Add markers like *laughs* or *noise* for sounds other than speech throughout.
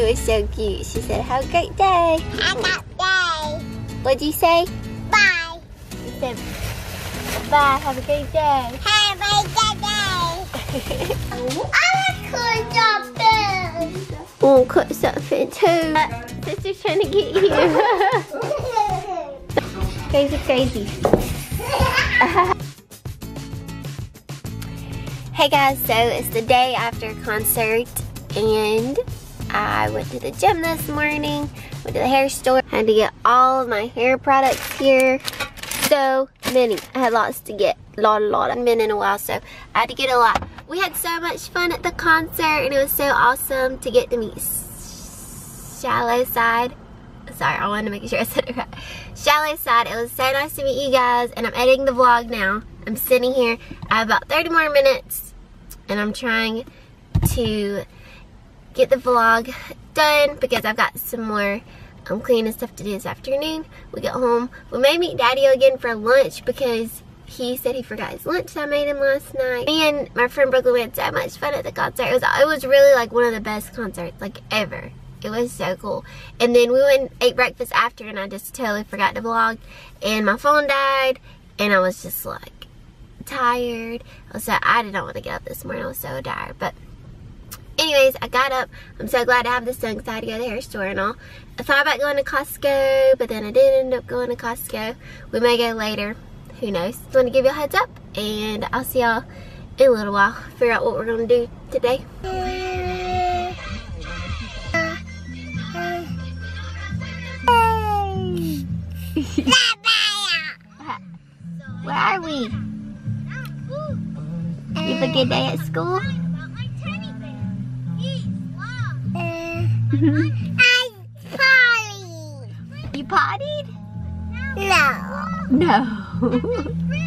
It was so cute. She said, have a great day. Have a day. What'd you say? Bye. You said, bye, have a great day. Have a good day. *laughs* I could jump Oh, cut something too. Uh, Sister's trying to get you. *laughs* crazy, crazy. *laughs* hey guys, so it's the day after concert and I went to the gym this morning, went to the hair store, had to get all of my hair products here. So many. I had lots to get. A lot, a lot. I've been in a while, so I had to get a lot. We had so much fun at the concert, and it was so awesome to get to meet Shallow Side. Sorry, I wanted to make sure I said it right. Shallow Side. It was so nice to meet you guys, and I'm editing the vlog now. I'm sitting here. I have about 30 more minutes, and I'm trying to get the vlog done because I've got some more um, cleaning stuff to do this afternoon. We get home. We may meet Daddy again for lunch because he said he forgot his lunch I made him last night. Me and my friend Brooklyn we had so much fun at the concert. It was, it was really like one of the best concerts like ever. It was so cool. And then we went ate breakfast after and I just totally forgot to vlog. And my phone died and I was just like tired. So I did not want to get up this morning. I was so tired. But anyways, I got up. I'm so glad to have this done because I had to go to the hair store and all. I thought about going to Costco, but then I did end up going to Costco. We may go later who knows. Just want to give you a heads up, and I'll see y'all in a little while. Figure out what we're going to do today. Where are we? You have a good day at school? You pottied? No. No.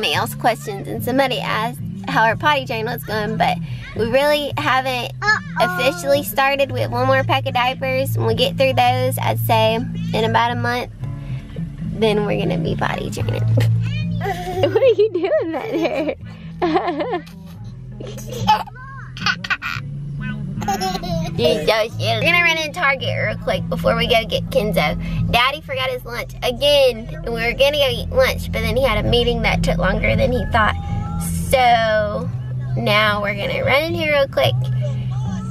*laughs* Else questions and somebody asked how our potty train was going, but we really haven't Uh -oh. officially started. We have one more pack of diapers. When we get through those, I'd say in about a month, then we're gonna be potty training. *laughs* what are you doing back there? *laughs* So. We're gonna run in Target real quick before we go get Kinzo. Daddy forgot his lunch again. We were gonna go eat lunch, but then he had a meeting that took longer than he thought. So now we're gonna run in here real quick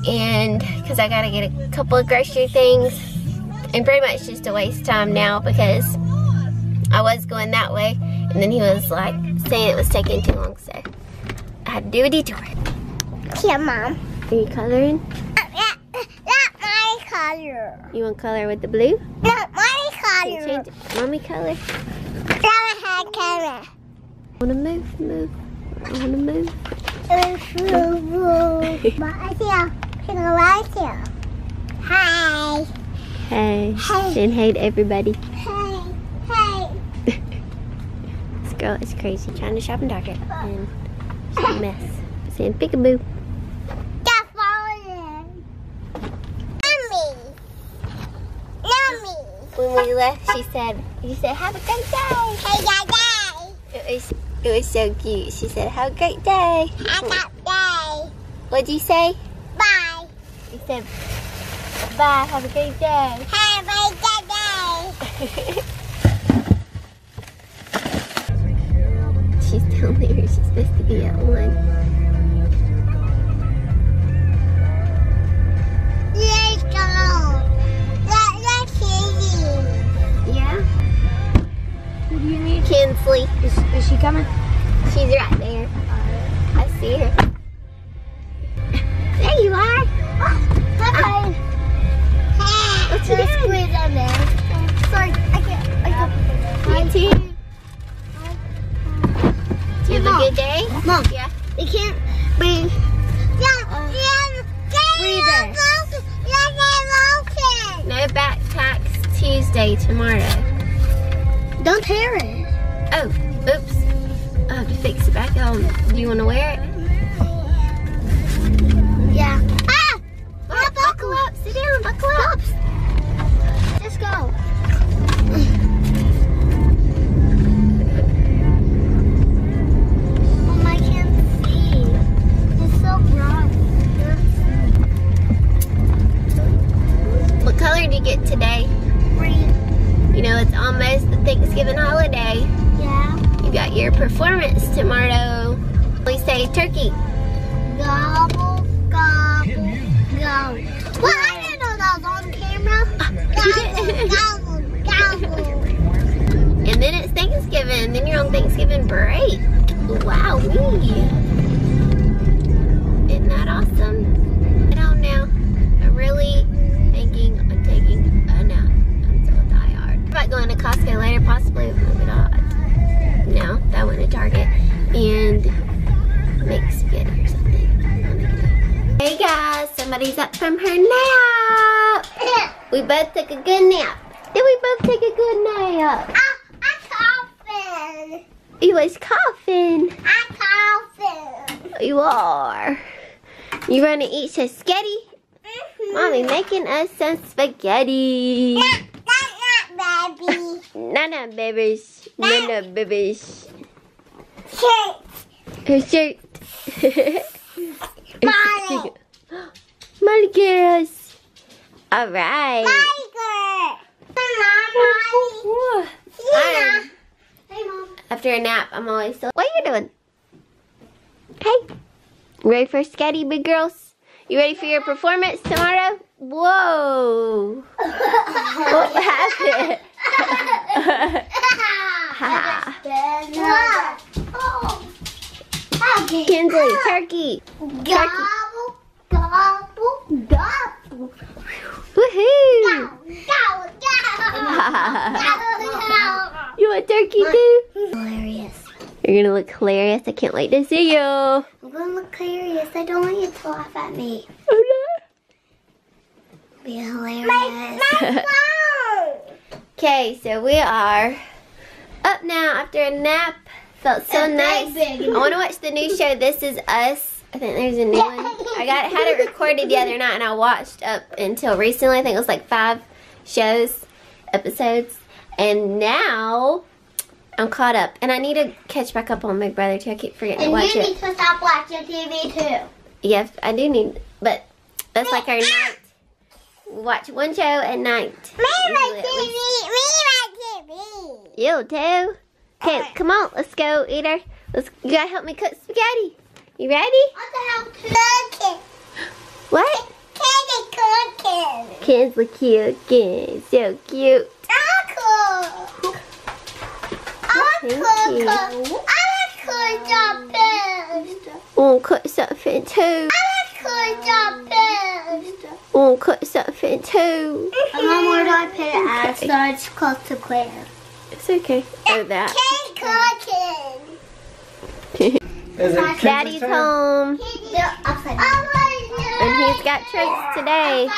and because I gotta get a couple of grocery things and pretty much just to waste time now because I was going that way and then he was like saying it was taking too long so I had to do a detour. Here, Mom. Are you coloring? Not, not my color. You want color with the blue? Not my you color. change it? Mommy color. Not my color. Wanna move, move. I wanna move. Hi. Hey. Hey. And to everybody. Hey. Hey. *laughs* This girl is crazy trying to shop in Target and she's a mess. *laughs* Saying peekaboo. Just falling. Mommy. Mommy. Left, she said, you said, have a great day. Hey, Daddy. It was, it was so cute. She said, have a great day. Have a day. What'd you say? Bye. You said, bye, have a great day. Have a good day. *laughs* She's telling me she's supposed to be at one. Do you want to wear it? Yeah. Ah! Oh, buckle up. Sit down. Buckle up. Let's go. Mom, I can't see. It's so bright. What color did you get today? Green. You know, it's almost the Thanksgiving holiday. Yeah. You got your performance tomorrow. We say turkey. Gobble, gobble, gobble. Well, I didn't know that was on camera. *laughs* Gobble, gobble, gobble. *laughs* And then it's Thanksgiving. Hey guys, somebody's up from her nap. We both took a good nap. Did we both take a good nap? I, I coughing. You was coughing. I coughing. You are. You want to eat some spaghetti? Mm-hmm. Mommy making us some spaghetti. Not, not, not, baby. *laughs* Nana babies. Nana babies. Shit. Her shirt. *laughs* Molly. *gasps* Molly girls. Alright. Tiger. Molly. I'm- Hey, Mom. After a nap, I'm always so. What are you doing? Hey. Ready for spaghetti, big girls? You ready for your performance tomorrow? Whoa. What happened? *laughs* *laughs* Ha. Oh. Kinsley, turkey. Gobble, gobble, gobble. Woohoo! *laughs* You a turkey too? Hilarious. You're gonna look hilarious. I can't wait to see you. Oh I'm gonna look hilarious. I don't want you to laugh at me. Oh, Be hilarious. *laughs* Okay, so we are up now after a nap. Felt so nice. I want to watch the new show. This is Us. I think there's a new one. I got had it recorded the other night, and I watched up until recently. I think it was like five shows, episodes, and now I'm caught up. And I need to catch back up on Big Brother too. I keep forgetting to watch it. And you need to stop watching TV too. Yes, I do need, but that's like our night. Watch one show at night. Usually at least. Me like TV. You too. Okay, Alright. come on, let's go, Eater. Let's. You gotta help me cook spaghetti. You ready? What the hell cooking? What? Candy cooking. Kids look cute. Kids, so cute. Uncle. Oh, thank you. Uncle. I like jumping. Wanna cook something too? I like jumping. Wanna cook something too? *laughs* Mom, where do I put it? Okay. So it's close to Klaire. It's okay. Oh, that. Cake cooking. Is it *laughs* Daddy's home, Yeah, upside down. and he's got treats today.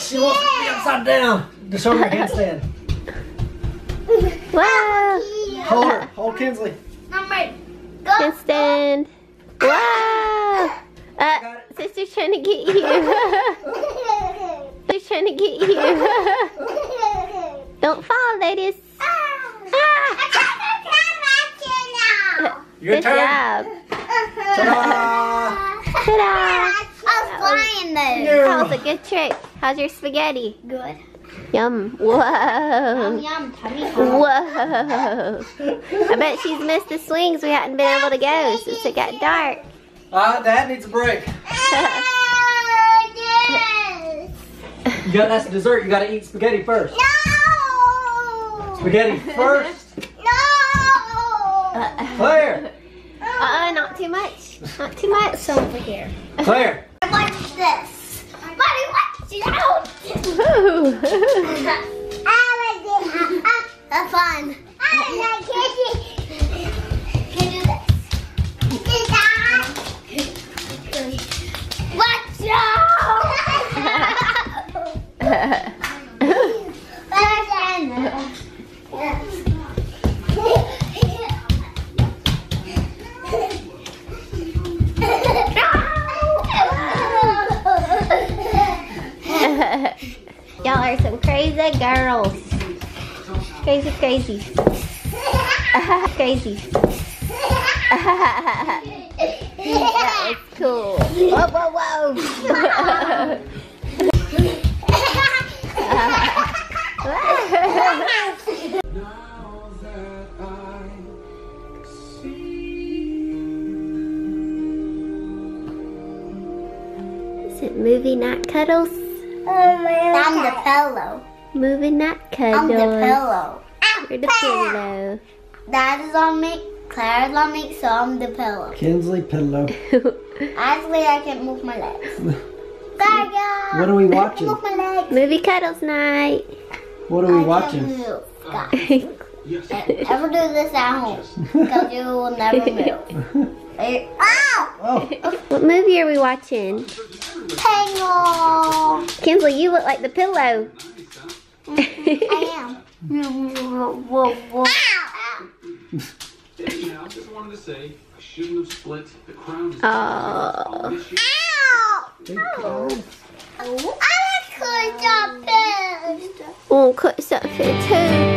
She wants to be upside down. Just show your handstand. Wow. Hold her. Hold Kinsley. Instant. Wow. Uh, sister's trying to get you. *laughs* sister's trying to get you. *laughs* Don't fall, ladies. Ah. Your Good turn. job. Ta-da. Ta-da. I was flying though. That was a good trick. How's your spaghetti? Good. Yum. Whoa. Yum, tummy Whoa. I bet she's missed the swings. We hadn't been able to go since it got dark. Uh, Dad needs a break. yes. You got that's dessert. You got to eat spaghetti first. No. Spaghetti first. No. Klaire. Uh-uh, not too much. Not too much. over here. Klaire. Watch this. Mommy, watch it out. Woo. *laughs* I like it. That's fun. I like it. crazy, crazy. *laughs* crazy. *laughs* that was cool. Whoa, whoa, whoa. *laughs* Is it movie night cuddles? Oh, my I'm the pillow. Movie night cuddles. I'm the pillow. You're the pillow. Dad is on me. Klaire's on me, so I'm the pillow. Kinsley pillow. *laughs* Actually, I can't move my legs. *laughs* Gaga! What are we watching? move my legs. Movie cuddles night. What are we I watching? can't move. *laughs* Guys, never do this at home. Because you will never move. Ow! Ah! Oh, what movie are we watching? Tangle! Kinsley, you look like the pillow. Mm-hmm. I am. Whoa, whoa, whoa. Ow! Anyhow, just wanted to say I shouldn't have split the crown. Oh. Ow! cow. I could have pissed. Oh, stuff here too.